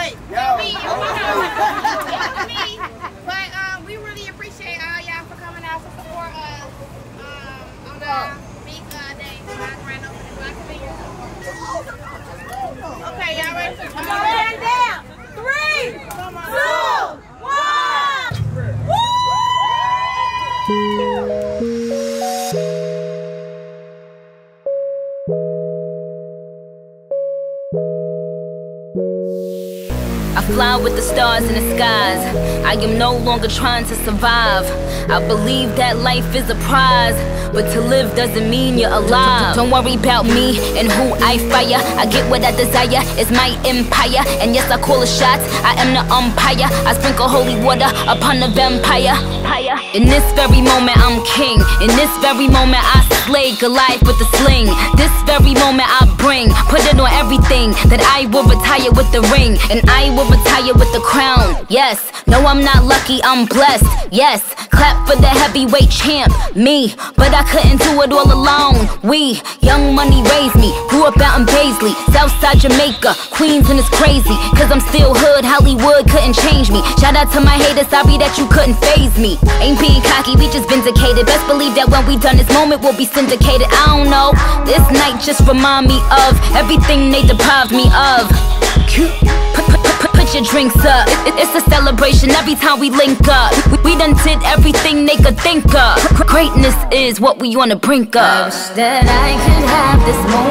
Yo. Me, me. But um, we really appreciate all y'all for coming out to support us um, on the big uh, day. Okay, y'all ready? I'm down. Three, two, one. Woo! I fly with the stars in the skies. I am no longer trying to survive. I believe that life is a prize, but to live doesn't mean you're alive. Don't worry about me and who I fire. I get what I desire, it's my empire. And yes, I call the shots, I am the umpire. I sprinkle holy water upon the vampire. In this very moment, I'm king. In this very moment, I slay Goliath with the sling. This very moment, I bring, put it on everything that I will retire with the ring. And I will retire with the crown. Yes, no, I'm not lucky, I'm blessed. Yes, clap for the heavyweight champ, me. But I couldn't do it all alone. We, young money raised me, grew up out in Baisley, Southside Jamaica, Queens, and it's crazy. Cause I'm still hood, Hollywood couldn't change me. Shout out to my haters, sorry that you couldn't faze me. Ain't being cocky, we just vindicated. Best believe that when we done this moment, we'll be syndicated. I don't know, this night just remind me of everything they deprived me of. Put, drinks up. It- It's a celebration every time we link up. We, done did everything they could think of. Greatness is what we on the brink of. that I could have this moment